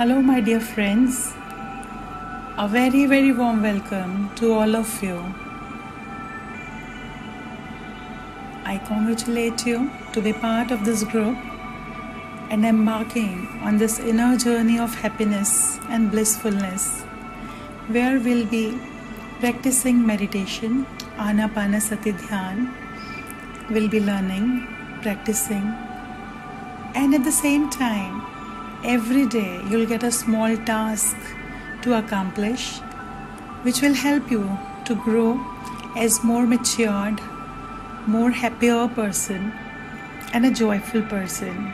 Hello, my dear friends. A very, very warm welcome to all of you. I congratulate you to be part of this group and embarking on this inner journey of happiness and blissfulness, where we'll be practicing meditation, Anapanasati Dhyan, we'll be learning, practicing, and at the same time, every day you'll get a small task to accomplish which will help you to grow as more matured more happier person and a joyful person.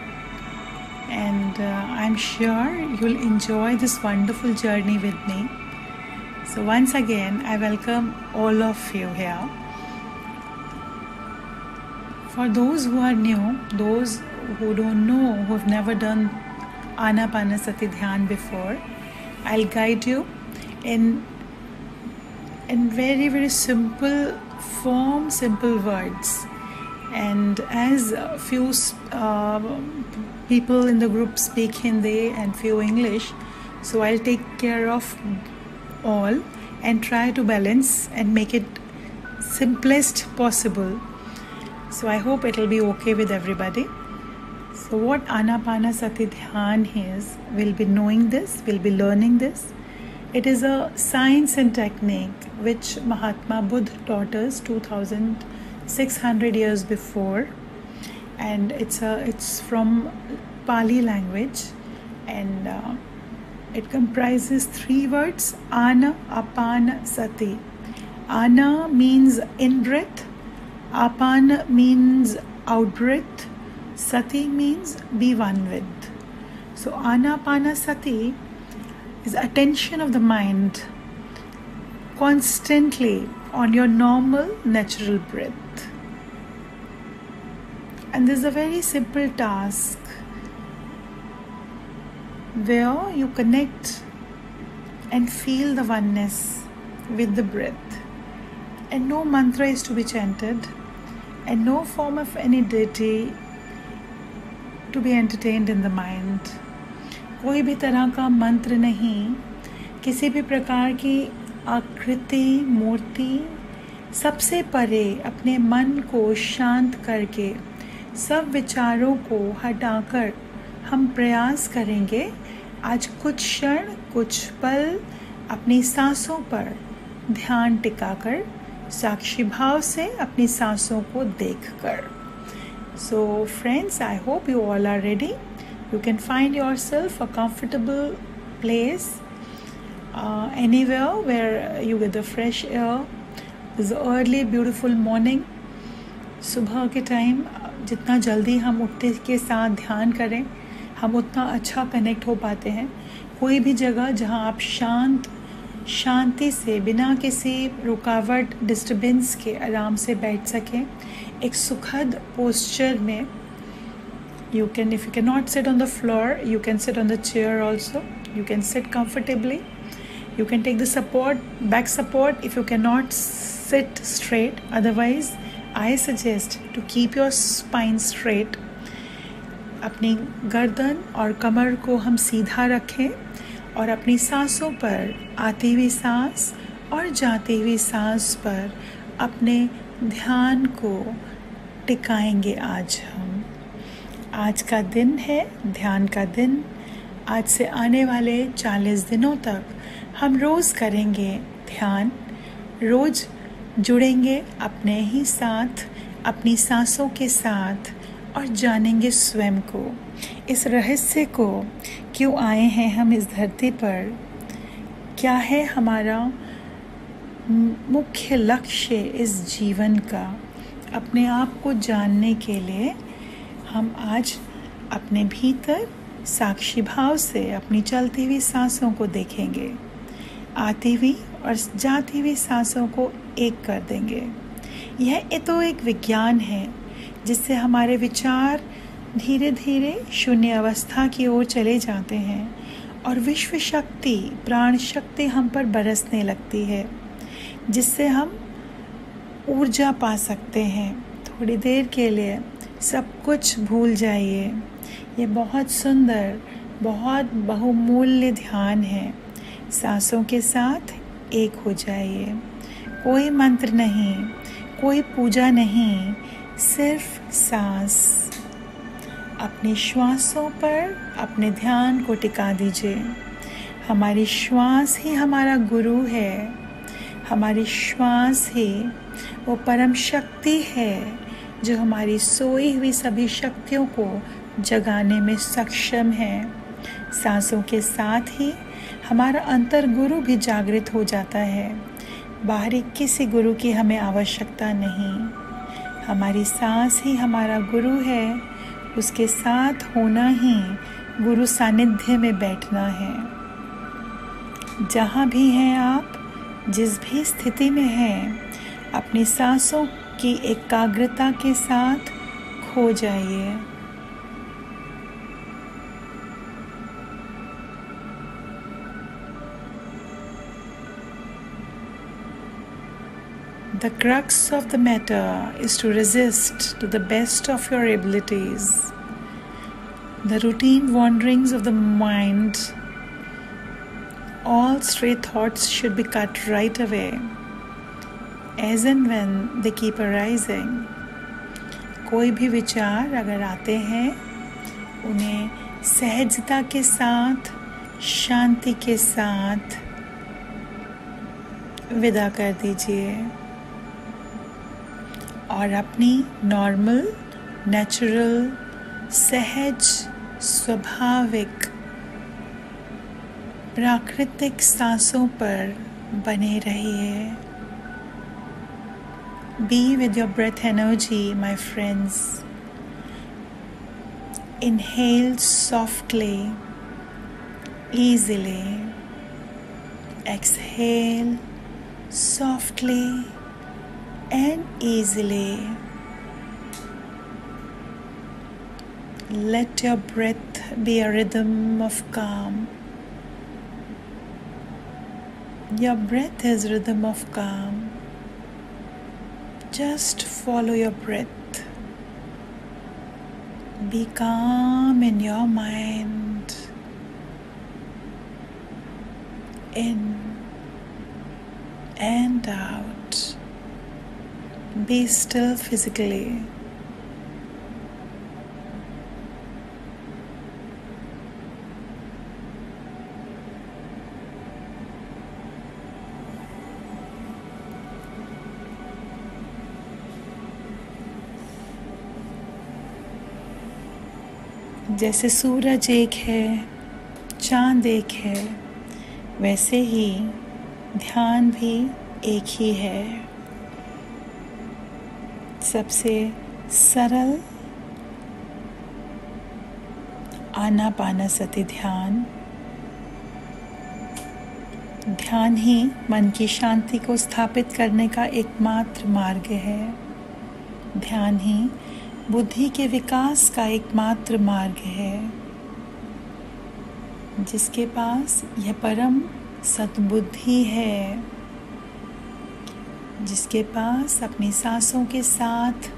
And uh, i'm sure you'll enjoy this wonderful journey with me. So once again i welcome all of you here. For those who are new those who don't know who've never done Anapanasati Dhyan before, I'll guide you in in very very simple form, simple words. And as few uh, people in the group speak Hindi and few English, so I'll take care of all and try to balance and make it simplest possible. So I hope it'll be okay with everybody. So, what Anapanasati Dhyan is, we'll be knowing this, we'll be learning this. It is a science and technique which Mahatma Buddha taught us 2600 years before, and it's a it's from Pali language, and uh, it comprises three words: Ana, Apana, Sati. Ana means in breath, Apana means out breath Sati means be one with. So Anapanasati is attention of the mind constantly on your normal natural breath. And this is a very simple task where you connect and feel the oneness with the breath. And no mantra is to be chanted, and no form of any deity to be entertained in the mind कोई भी तरह का मंत्र नहीं, किसी भी प्रकार की आकृति, मूर्ति, सबसे परे अपने मन को शांत करके, सब विचारों को हटाकर हम प्रयास करेंगे, आज कुछ क्षण, कुछ पल अपनी सांसों पर ध्यान टिकाकर, साक्षी भाव से अपनी सांसों को देखकर। So, friends, I hope you all are ready. You can find yourself a comfortable place uh, anywhere where you get the fresh air. This early, beautiful morning. सुबह के टाइम जितना जल्दी हम उठते के साथ ध्यान करें हम उतना अच्छा कनेक्ट हो पाते हैं कोई भी जगह जहाँ आप शांत शांति से बिना किसी रुकावट डिस्टरबेंस के आराम से बैठ सकें एक सुखद पोस्चर में you can if you can not sit on the floor you can sit on the chair also you can sit comfortably you can take the support back support if you can not sit straight otherwise I suggest to keep your spine straight अपनी गर्दन और कमर को हम सीधा रखें और अपनी सांसों पर आती हुई सांस और जाती हुई सांस पर अपने ध्यान को टिकाएँगे आज हम। आज का दिन है, ध्यान का दिन। आज से आने वाले चालीस दिनों तक हम रोज़ करेंगे ध्यान। रोज़ जुड़ेंगे अपने ही साथ, अपनी सांसों के साथ और जानेंगे स्वयं को। इस रहस्य को क्यों आए हैं हम इस धरती पर? क्या है हमारा मुख्य लक्ष्य इस जीवन का अपने आप को जानने के लिए हम आज अपने भीतर साक्षी भाव से अपनी चलती हुई सांसों को देखेंगे। आती हुई और जाती हुई सांसों को एक कर देंगे। यह तो एक विज्ञान है, जिससे हमारे विचार धीरे धीरे शून्य अवस्था की ओर चले जाते हैं और विश्व शक्ति प्राण शक्ति हम पर बरसने लगती है। जिससे हम ऊर्जा पा सकते हैं। थोड़ी देर के लिए सब कुछ भूल जाइए। ये बहुत सुंदर, बहुत बहुमूल्य ध्यान है। सांसों के साथ एक हो जाइए। कोई मंत्र नहीं, कोई पूजा नहीं, सिर्फ़ सांस। अपने श्वासों पर अपने ध्यान को टिका दीजिए। हमारी श्वास ही हमारा गुरु है। हमारी श्वास ही, वो परम शक्ति है जो हमारी सोई हुई सभी शक्तियों को जगाने में सक्षम है। सांसों के साथ ही हमारा अंतर गुरु भी जागृत हो जाता है। बाहरी किसी गुरु की हमें आवश्यकता नहीं। हमारी सांस ही हमारा गुरु है, उसके साथ होना ही गुरु सानिध्य में बैठना है। जहाँ भी हैं आप जिस भी स्थिति में हैं अपनी सांसों की एकाग्रता के साथ खो जाइए The crux of the matter is to resist to the best of your abilities the routine wanderings of the mind. All stray thoughts should be cut right away, as and when they keep arising. कोई भी विचार अगर आते हैं उन्हें सहजता के साथ शांति के साथ विदा कर दीजिए और अपनी नॉर्मल नेचुरल सहज स्वाभाविक प्राकृतिक सांसों पर बने रहिए be with your breath energy my friends inhale softly easily exhale softly and easily. Let your breath be a rhythm of calm. Your breath is rhythm of calm. Just follow your breath. Be calm in your mind. In and out. Be still physically. जैसे सूरज एक है, चाँद एक है, वैसे ही ध्यान भी एक ही है। सबसे सरल आना पाना सती ध्यान। ध्यान ही मन की शांति को स्थापित करने का एकमात्र मार्ग है। ध्यान ही बुद्धि के विकास का एकमात्र मार्ग है, जिसके पास यह परम सद्बुद्धि है, जिसके पास अपनी सांसों के साथ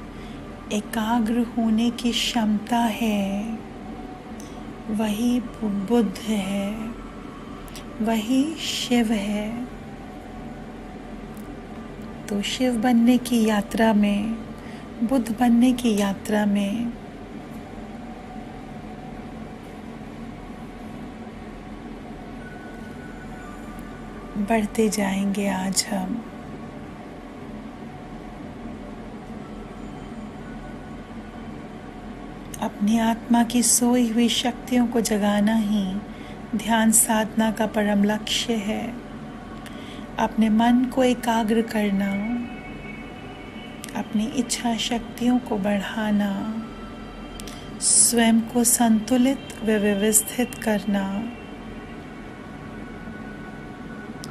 एकाग्र होने की क्षमता है। वही बुद्ध है, वही शिव है। तो शिव बनने की यात्रा में बुद्ध बनने की यात्रा में बढ़ते जाएँगे आज हम। अपनी आत्मा की सोई हुई शक्तियों को जगाना ही ध्यान साधना का परम लक्ष्य है। अपने मन को एकाग्र करना अपनी इच्छा शक्तियों को बढ़ाना, स्वयं को संतुलित व व्यवस्थित करना।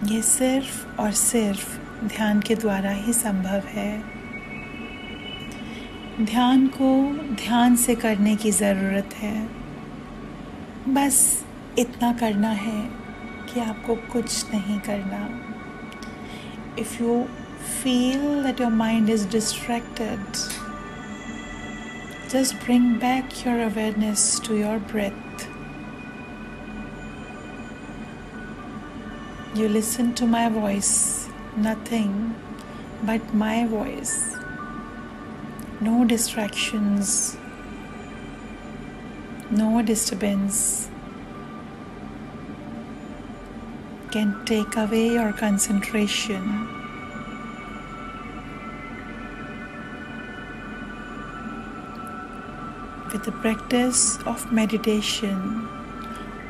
ये सिर्फ़ और सिर्फ़ ध्यान के द्वारा ही संभव है। ध्यान को ध्यान से करने की ज़रूरत है। बस इतना करना है कि आपको कुछ नहीं करना। If you feel that your mind is distracted, just bring back your awareness to your breath. You listen to my voice, nothing but my voice. No distractions, no disturbance can take away your concentration. With the practice of meditation,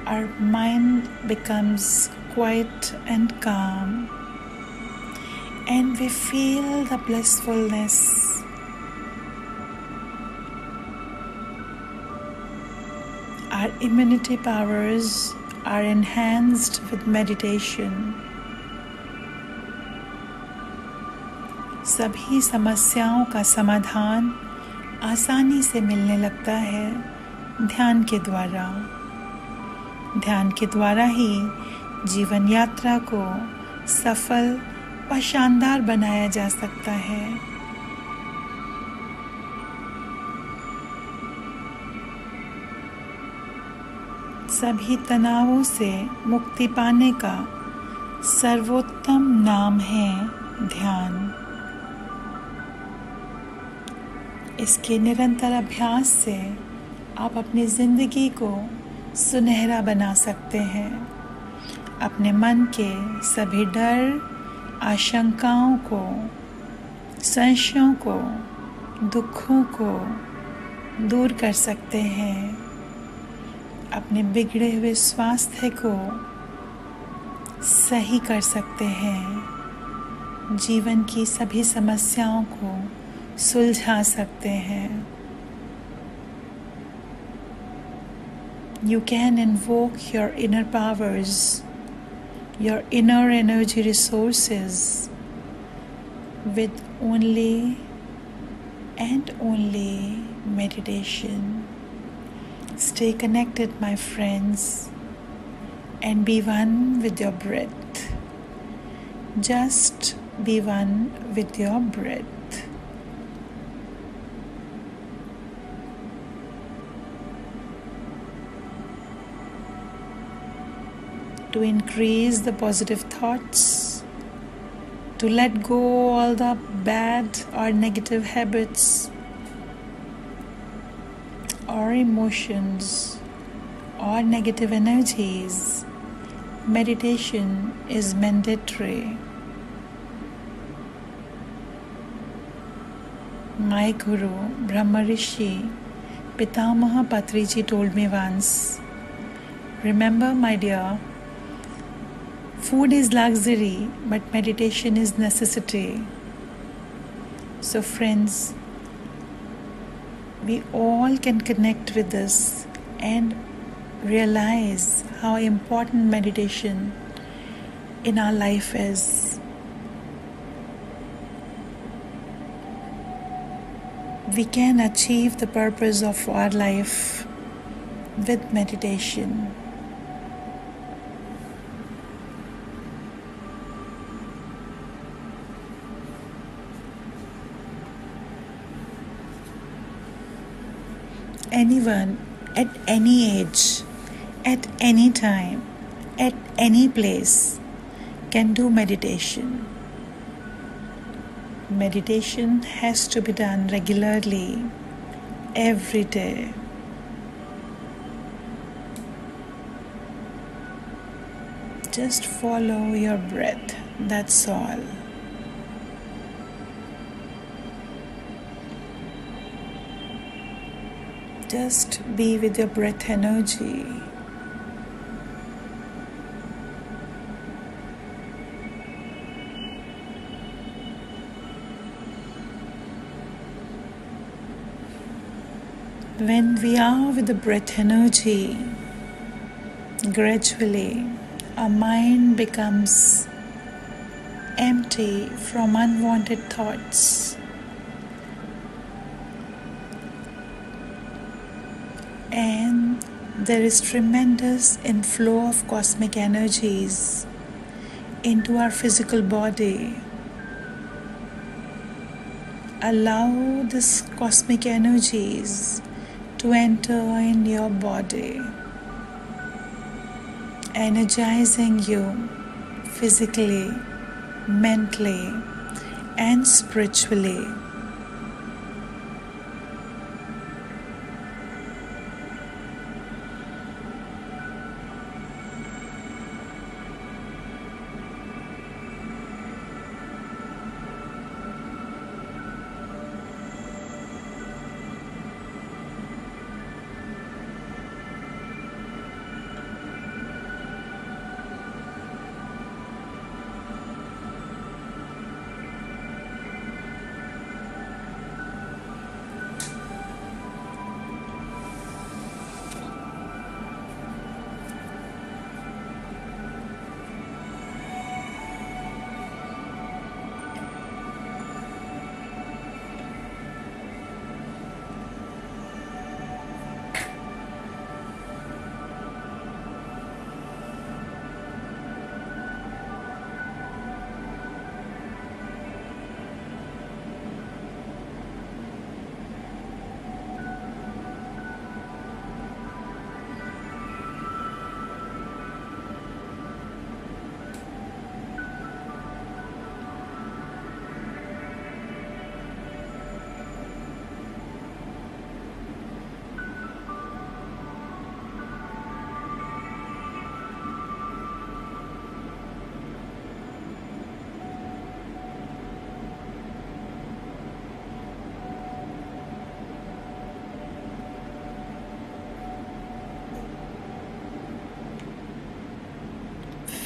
our mind becomes quiet and calm, and we feel the blissfulness. Our immunity powers are enhanced with meditation. सभी समस्याओं का समाधान आसानी से मिलने लगता है ध्यान के द्वारा। ध्यान के द्वारा ही जीवन यात्रा को सफल व शानदार बनाया जा सकता है। सभी तनावों से मुक्ति पाने का सर्वोत्तम नाम है ध्यान। इसके निरंतर अभ्यास से आप अपनी ज़िंदगी को सुनहरा बना सकते हैं। अपने मन के सभी डर, आशंकाओं को, संशयों को, दुखों को दूर कर सकते हैं। अपने बिगड़े हुए स्वास्थ्य को सही कर सकते हैं। जीवन की सभी समस्याओं को सुलझा सकते हैं you can invoke your inner powers, your inner energy resources with only and only meditation. Stay connected, my friends, and be one with your breath. Just be one with your breath. To increase the positive thoughts, to let go all the bad or negative habits or emotions or negative energies. Meditation is mandatory. My Guru, Brahma Rishi, Pitamaha Patriji told me once Remember, my dear, Food is luxury, but meditation is necessity. So, friends, we all can connect with this and realize how important meditation in our life is. We can achieve the purpose of our life with meditation. Anyone at any age, at any time, at any place can do meditation. Meditation has to be done regularly, every day. Just follow your breath, that's all. Just be with your breath energy. When we are with the breath energy, gradually our mind becomes empty from unwanted thoughts. And there is tremendous inflow of cosmic energies into our physical body allow this cosmic energies to enter in your body energizing you physically, mentally, and spiritually.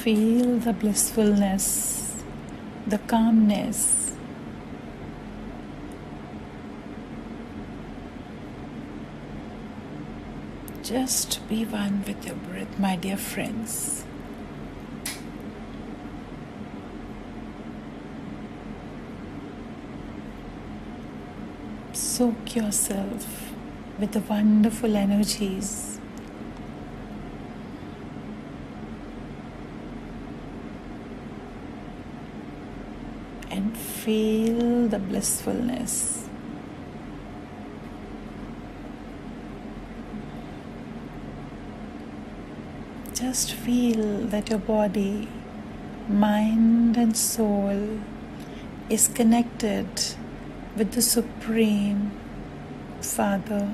Feel the blissfulness, the calmness. Just be one with your breath, my dear friends. Soak yourself with the wonderful energies and feel the blissfulness. Just feel that your body, mind, and soul is connected with the Supreme Father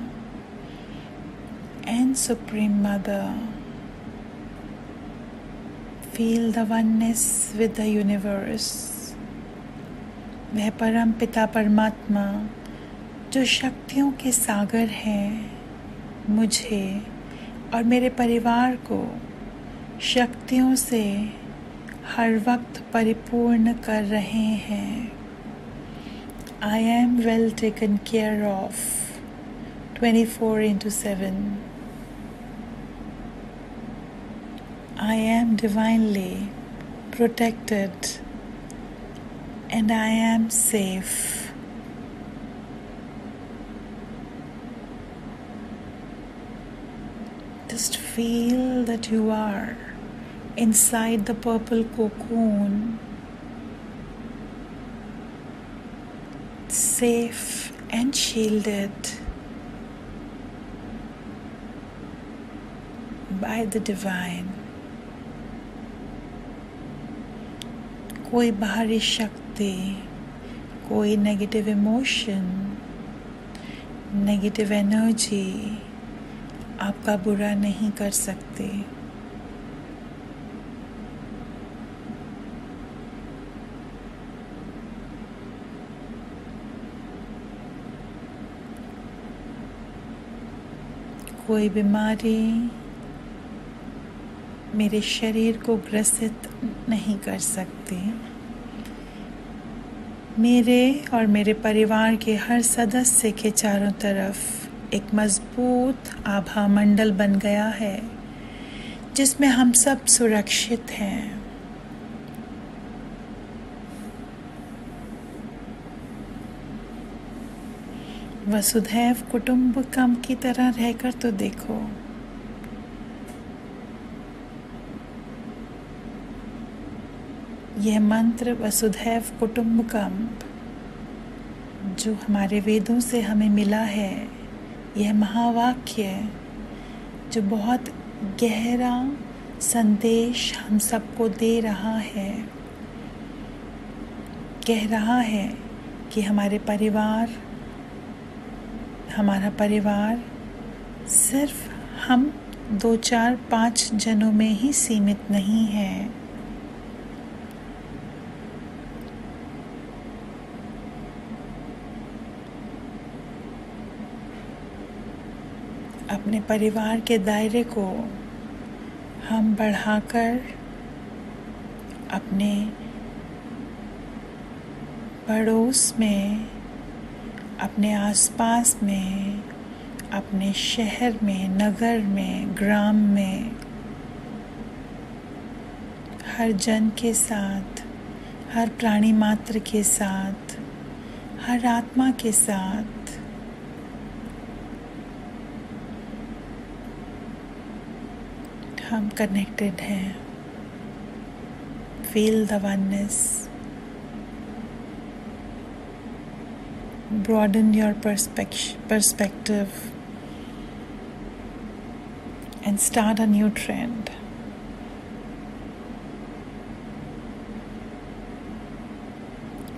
and Supreme Mother. Feel the oneness with the universe. वह परम पिता परमात्मा, जो शक्तियों के सागर हैं, मुझे और मेरे परिवार को शक्तियों से हर वक्त परिपूर्ण कर रहे हैं। I am well taken care of twenty four into seven I am divinely protected and I am safe. Just feel that you are inside the purple cocoon, safe and shielded by the divine. कोई बाहरी शक्ति कोई negative emotion negative energy आपका बुरा नहीं कर सकते। कोई बीमारी मेरे शरीर को ग्रसित नहीं कर सकती। मेरे और मेरे परिवार के हर सदस्य के चारों तरफ़ एक मज़बूत आभा मंडल बन गया है, जिसमें हम सब सुरक्षित हैं। वसुधैव कुटुंबकम की तरह रहकर तो देखो। यह मंत्र वसुधैव कुटुम्बकम, जो हमारे वेदों से हमें मिला है, यह महावाक्य जो बहुत गहरा संदेश हम सबको दे रहा है। कह रहा है कि हमारे परिवार, हमारा परिवार सिर्फ़ हम दो चार पाँच जनों में ही सीमित नहीं है। अपने परिवार के दायरे को हम बढ़ाकर अपने पड़ोस में, अपने आसपास में, अपने शहर में, नगर में, ग्राम में, हर जन के साथ, हर प्राणी मात्र के साथ, हर आत्मा के साथ हम कनेक्टेड हैं. Feel the oneness broaden your perspective and start a new trend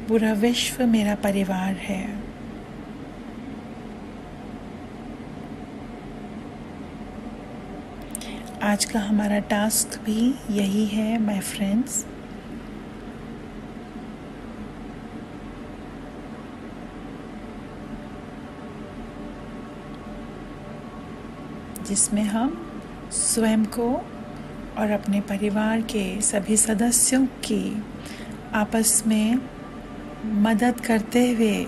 पूरा विश्व मेरा परिवार है. आज का हमारा टास्क भी यही है माय फ्रेंड्स जिसमें हम स्वयं को और अपने परिवार के सभी सदस्यों की आपस में मदद करते हुए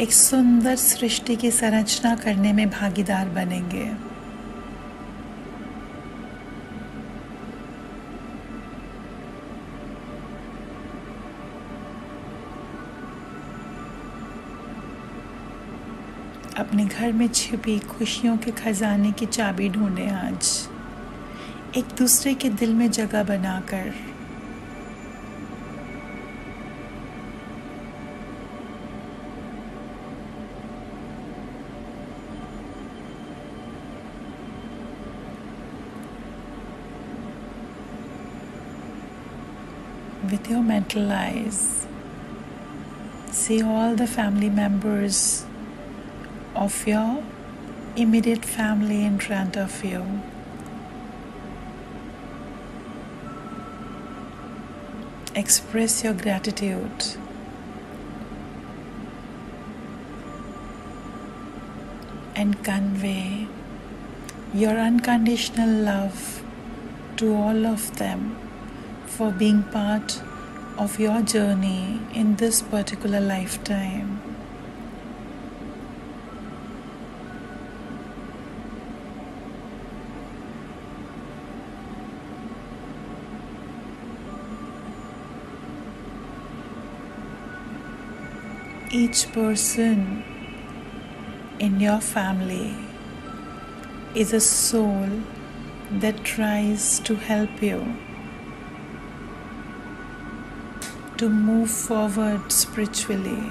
एक सुंदर सृष्टि की संरचना करने में भागीदार बनेंगे। अपने घर में छिपी खुशियों के खजाने की चाबी ढूंढे आज। एक दूसरे के दिल में जगह बनाकर। Your mental eyes. See all the family members of your immediate family in front of you. Express your gratitude. And convey your unconditional love to all of them for being part of your journey in this particular lifetime. Each person in your family is a soul that tries to help you to move forward spiritually.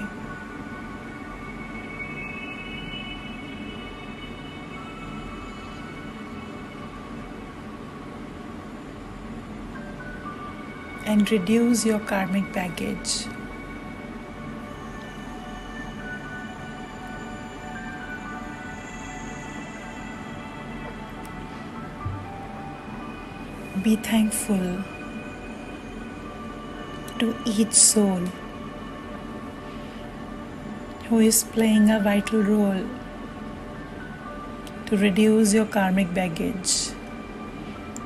And reduce your karmic baggage. Be thankful to each soul who is playing a vital role to reduce your karmic baggage.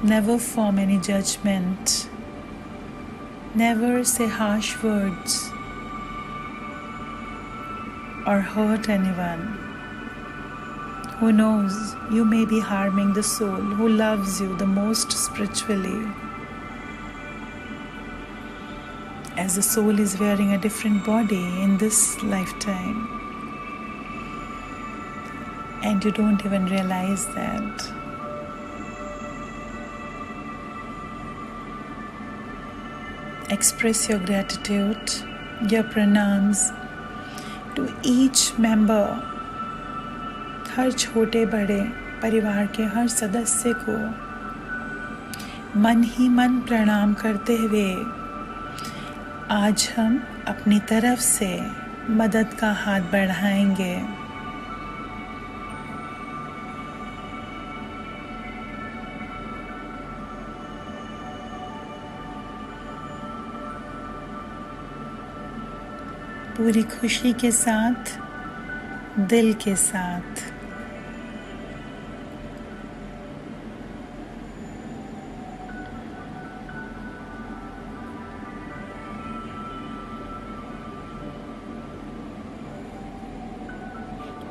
Never form any judgment. Never say harsh words or hurt anyone. Who knows, you may be harming the soul who loves you the most spiritually. As the soul is wearing a different body in this lifetime, and you don't even realize that. Express your gratitude, your pranams to each member हर छोटे बड़े परिवार के हर सदस्य को मन ही मन प्रणाम करते हुए आज हम अपनी तरफ़ से मदद का हाथ बढ़ाएँगे। पूरी खुशी के साथ, दिल के साथ।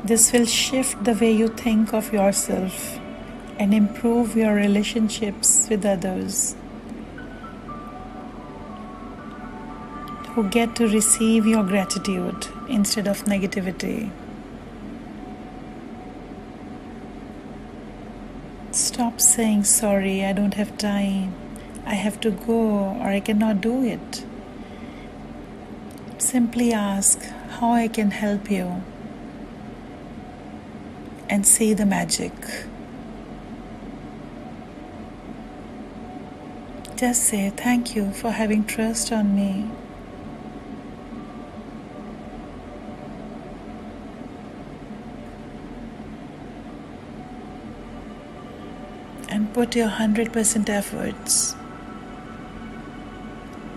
This will shift the way you think of yourself and improve your relationships with others who get to receive your gratitude instead of negativity. Stop saying, Sorry, I don't have time, I have to go, or I cannot do it. Simply ask how I can help you and see the magic. Just say thank you for having trust on me. And put your 100% efforts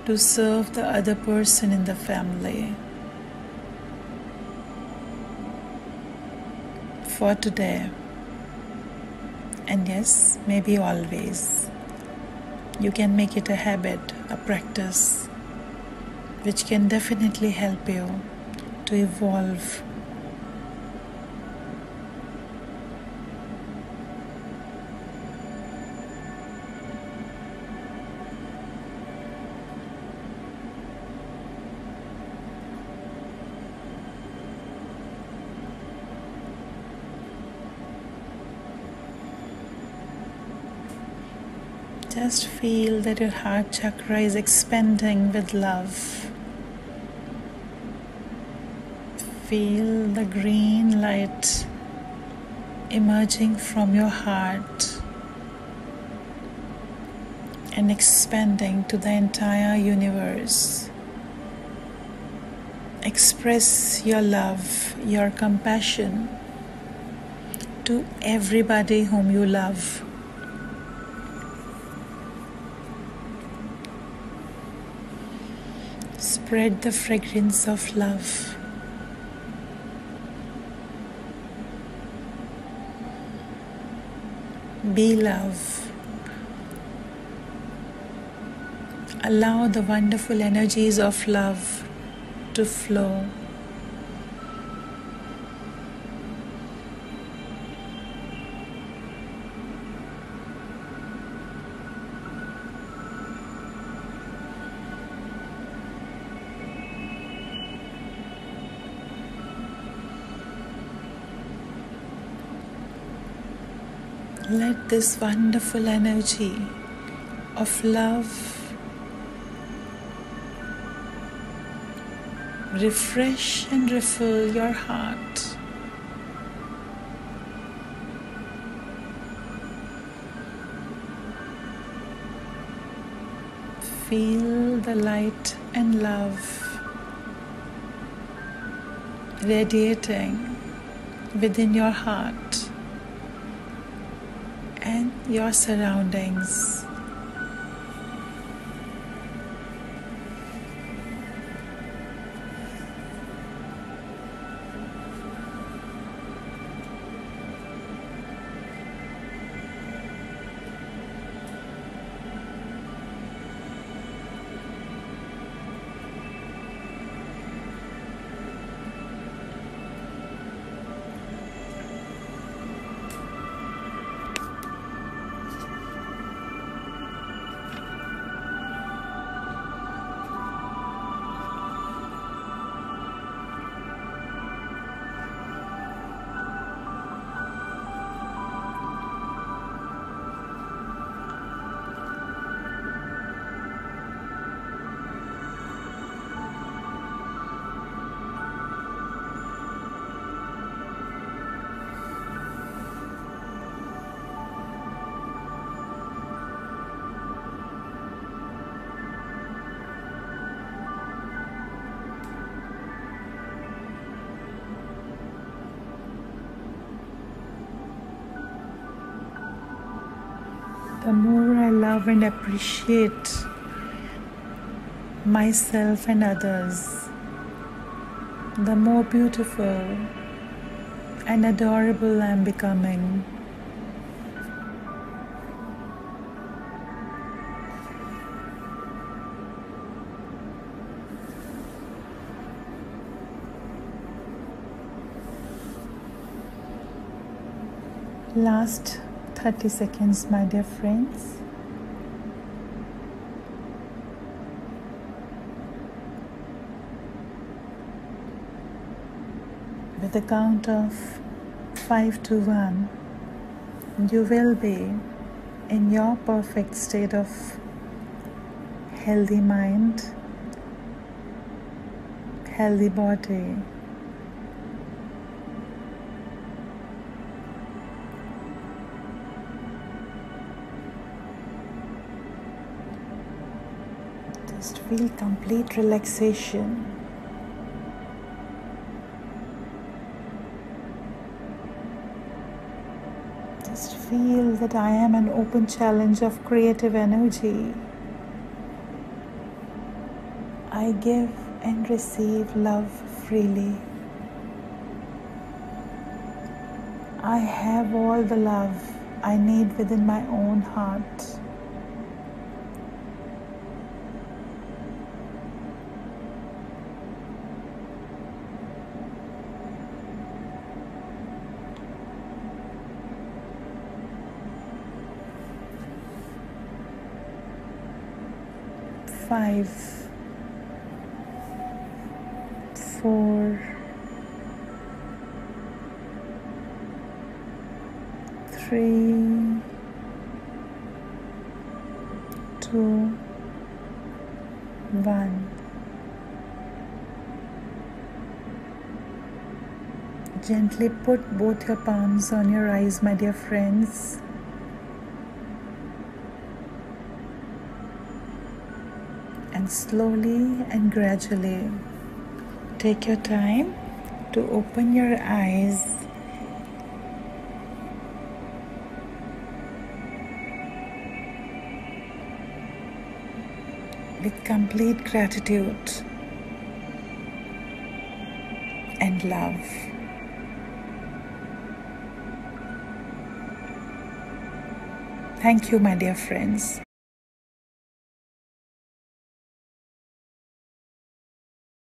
to serve the other person in the family. For today. And yes, maybe always. You can make it a habit, a practice, which can definitely help you to evolve Just feel that your heart chakra is expanding with love. Feel the green light emerging from your heart and expanding to the entire universe. Express your love, your compassion to everybody whom you love. Spread the fragrance of love. Be love. Allow the wonderful energies of love to flow. This wonderful energy of love refresh and refill your heart. Feel the light and love radiating within your heart your surroundings. The more I love and appreciate myself and others, the more beautiful and adorable I am becoming. Last 30 seconds, my dear friends. With the count of 5 to 1, you will be in your perfect state of healthy mind, healthy body. Feel complete relaxation. Just feel that I am an open challenge of creative energy. I give and receive love freely. I have all the love I need within my own heart. Five, four, three, two, one. Gently put both your palms on your eyes, my dear friends. Slowly and gradually take your time to open your eyes with complete gratitude and love. Thank you, my dear friends.